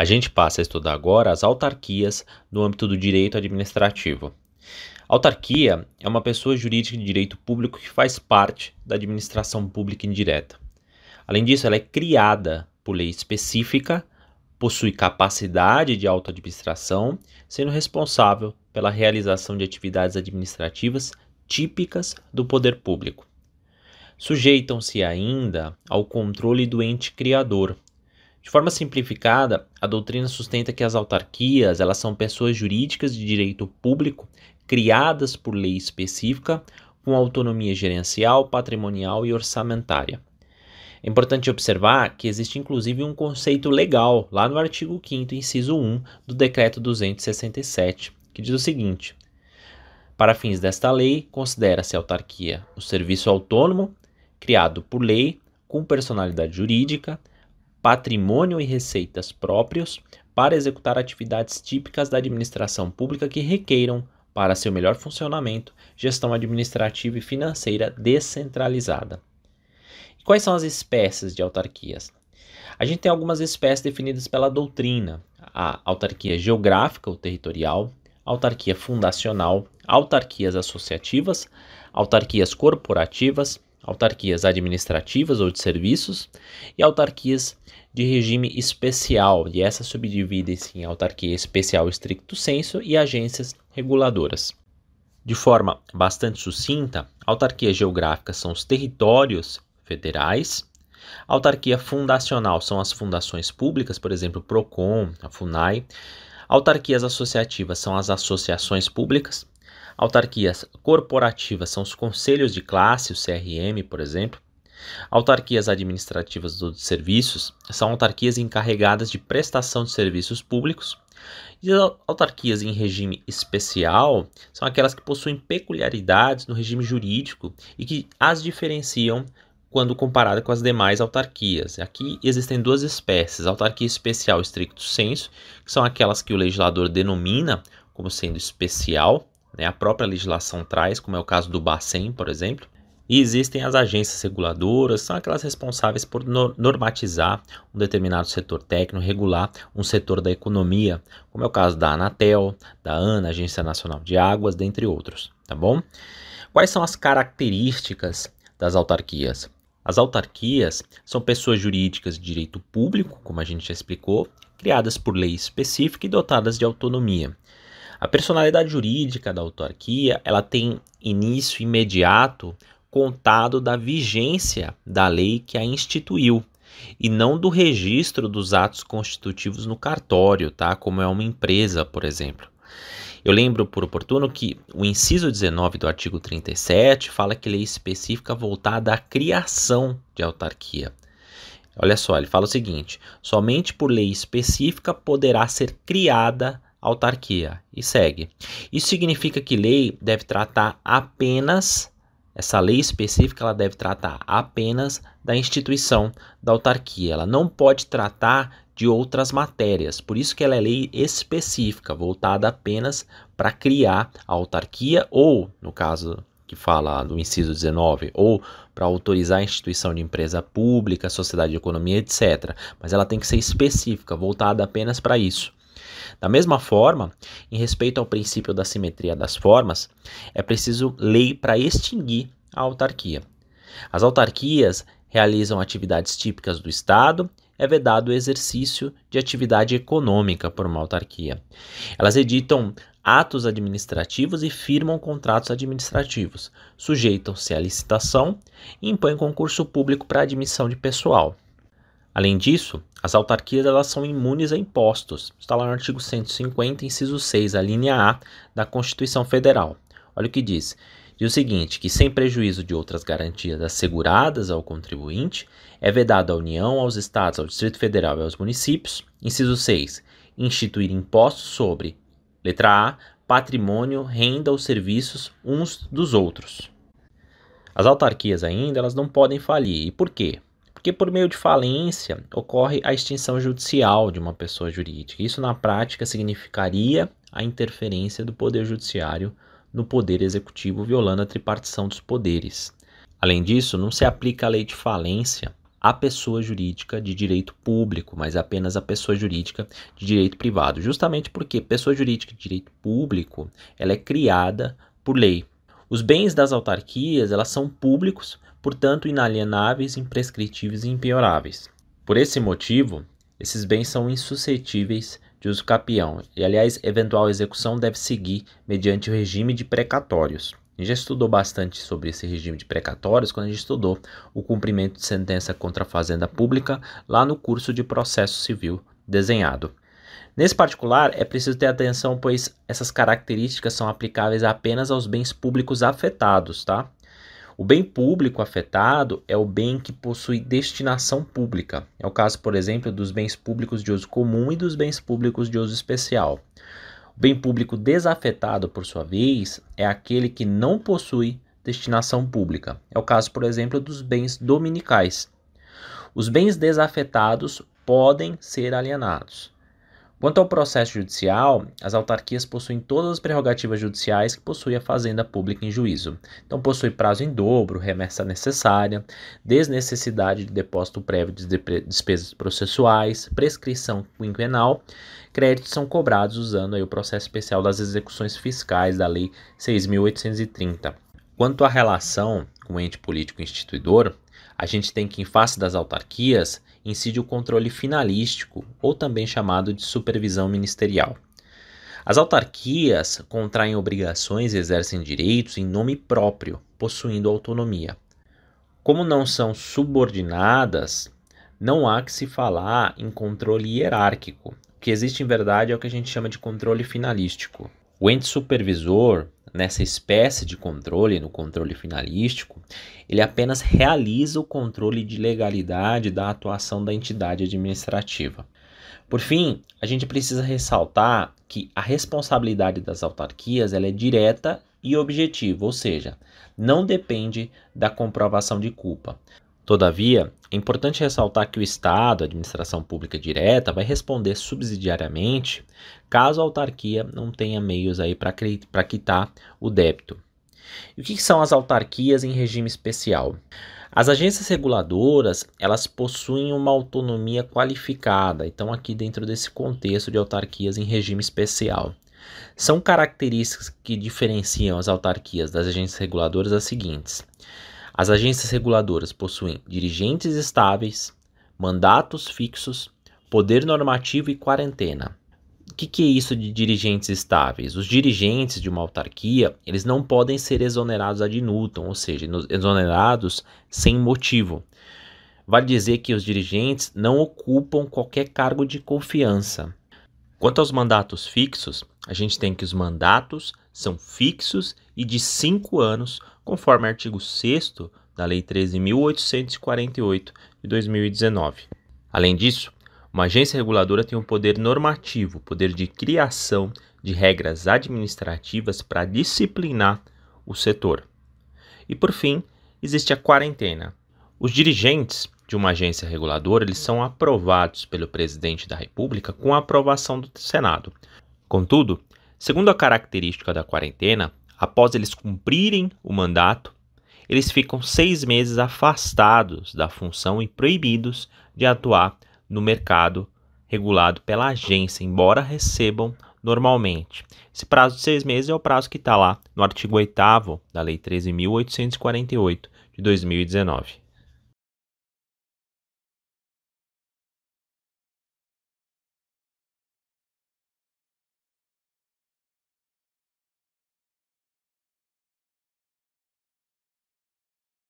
A gente passa a estudar agora as autarquias no âmbito do direito administrativo. Autarquia é uma pessoa jurídica de direito público que faz parte da administração pública indireta. Além disso, ela é criada por lei específica, possui capacidade de autoadministração, sendo responsável pela realização de atividades administrativas típicas do poder público. Sujeitam-se ainda ao controle do ente criador, de forma simplificada, a doutrina sustenta que as autarquias elas são pessoas jurídicas de direito público criadas por lei específica com autonomia gerencial, patrimonial e orçamentária. É importante observar que existe inclusive um conceito legal lá no artigo 5 inciso 1 do decreto 267, que diz o seguinte: Para fins desta lei, considera-se autarquia o serviço autônomo criado por lei com personalidade jurídica patrimônio e receitas próprios para executar atividades típicas da administração pública que requeiram, para seu melhor funcionamento, gestão administrativa e financeira descentralizada. E quais são as espécies de autarquias? A gente tem algumas espécies definidas pela doutrina: a autarquia geográfica ou territorial, autarquia fundacional, autarquias associativas, autarquias corporativas, autarquias administrativas ou de serviços e autarquias de regime especial, e essas subdividem-se em autarquia especial estricto senso e agências reguladoras. De forma bastante sucinta, autarquias geográficas são os territórios federais, autarquia fundacional são as fundações públicas, por exemplo, PROCON, a FUNAI, autarquias associativas são as associações públicas, Autarquias corporativas são os conselhos de classe, o CRM, por exemplo. Autarquias administrativas dos serviços são autarquias encarregadas de prestação de serviços públicos. E autarquias em regime especial são aquelas que possuem peculiaridades no regime jurídico e que as diferenciam quando comparada com as demais autarquias. Aqui existem duas espécies: autarquia especial estricto senso, que são aquelas que o legislador denomina como sendo especial, né, a própria legislação traz, como é o caso do Bacen, por exemplo. E existem as agências reguladoras, são aquelas responsáveis por normatizar um determinado setor técnico, regular um setor da economia, como é o caso da Anatel, da ANA, Agência Nacional de Águas, dentre outros, tá bom? Quais são as características das autarquias? As autarquias são pessoas jurídicas de direito público, como a gente já explicou, criadas por lei específica e dotadas de autonomia. A personalidade jurídica da autarquia, ela tem início imediato contado da vigência da lei que a instituiu e não do registro dos atos constitutivos no cartório, tá? Como é uma empresa, por exemplo. Eu lembro por oportuno que o inciso 19 do artigo 37 fala que lei específica voltada à criação de autarquia. Olha só, ele fala o seguinte: somente por lei específica poderá ser criada autarquia. E segue. Isso significa que lei deve tratar apenas, essa lei específica, ela deve tratar apenas da instituição da autarquia. Ela não pode tratar de outras matérias. Por isso que ela é lei específica, voltada apenas para criar a autarquia ou, no caso que fala do inciso 19, ou para autorizar a instituição de empresa pública, sociedade de economia, etc. Mas ela tem que ser específica, voltada apenas para isso. Da mesma forma, em respeito ao princípio da simetria das formas, é preciso lei para extinguir a autarquia. As autarquias realizam atividades típicas do Estado, é vedado o exercício de atividade econômica por uma autarquia. Elas editam atos administrativos e firmam contratos administrativos, sujeitam-se à licitação e impõem concurso público para admissão de pessoal. Além disso, as autarquias elas são imunes a impostos. Está lá no artigo 150, inciso 6, a linha A da Constituição Federal. Olha o que diz. Diz o seguinte, que sem prejuízo de outras garantias asseguradas ao contribuinte, é vedado à União, aos Estados, ao Distrito Federal e aos municípios, inciso 6, instituir impostos sobre, letra A, patrimônio, renda ou serviços uns dos outros. As autarquias ainda, elas não podem falir. E por quê? Porque por meio de falência ocorre a extinção judicial de uma pessoa jurídica. Isso na prática significaria a interferência do poder judiciário no poder executivo, violando a tripartição dos poderes. Além disso, não se aplica a lei de falência a pessoa jurídica de direito público, mas apenas a pessoa jurídica de direito privado, justamente porque pessoa jurídica de direito público, ela é criada por lei. Os bens das autarquias, elas são públicos, portanto inalienáveis, imprescritíveis e impenhoráveis. Por esse motivo, esses bens são insuscetíveis de uso capião, e aliás, eventual execução deve seguir mediante o regime de precatórios. A gente já estudou bastante sobre esse regime de precatórios quando a gente estudou o cumprimento de sentença contra a fazenda pública lá no curso de processo civil desenhado. Nesse particular, é preciso ter atenção, pois essas características são aplicáveis apenas aos bens públicos afetados, tá? O bem público afetado é o bem que possui destinação pública. É o caso, por exemplo, dos bens públicos de uso comum e dos bens públicos de uso especial. O bem público desafetado, por sua vez, é aquele que não possui destinação pública. É o caso, por exemplo, dos bens dominicais. Os bens desafetados podem ser alienados. Quanto ao processo judicial, as autarquias possuem todas as prerrogativas judiciais que possui a fazenda pública em juízo. Então, possui prazo em dobro, remessa necessária, desnecessidade de depósito prévio de despesas processuais, prescrição quinquenal, créditos são cobrados usando aí o processo especial das execuções fiscais da Lei 6.830. Quanto à relação com o ente político instituidor, a gente tem que, em face das autarquias, incide o controle finalístico, ou também chamado de supervisão ministerial. As autarquias contraem obrigações e exercem direitos em nome próprio, possuindo autonomia. Como não são subordinadas, não há que se falar em controle hierárquico. O que existe em verdade é o que a gente chama de controle finalístico. O ente supervisor nessa espécie de controle, no controle finalístico, ele apenas realiza o controle de legalidade da atuação da entidade administrativa. Por fim, a gente precisa ressaltar que a responsabilidade das autarquias ela é direta e objetiva, ou seja, não depende da comprovação de culpa. Todavia, é importante ressaltar que o Estado, a administração pública direta, vai responder subsidiariamente caso a autarquia não tenha meios para quitar o débito. E o que são as autarquias em regime especial? As agências reguladoras, elas possuem uma autonomia qualificada, então aqui dentro desse contexto de autarquias em regime especial. São características que diferenciam as autarquias das agências reguladoras as seguintes: as agências reguladoras possuem dirigentes estáveis, mandatos fixos, poder normativo e quarentena. O que, que, é isso de dirigentes estáveis? Os dirigentes de uma autarquia, eles não podem ser exonerados ad nutum, ou seja, exonerados sem motivo. Vale dizer que os dirigentes não ocupam qualquer cargo de confiança. Quanto aos mandatos fixos, a gente tem que os mandatos são fixos e de cinco anos, conforme artigo 6 da Lei 13.848 de 2019. Além disso, uma agência reguladora tem o um poder normativo, poder de criação de regras administrativas para disciplinar o setor. E por fim, existe a quarentena. Os dirigentes de uma agência reguladora, eles são aprovados pelo presidente da República com a aprovação do Senado. Contudo, segundo a característica da quarentena, após eles cumprirem o mandato, eles ficam seis meses afastados da função e proibidos de atuar no mercado regulado pela agência, embora recebam normalmente. Esse prazo de seis meses é o prazo que está lá no artigo 8 da Lei 13.848 de 2019.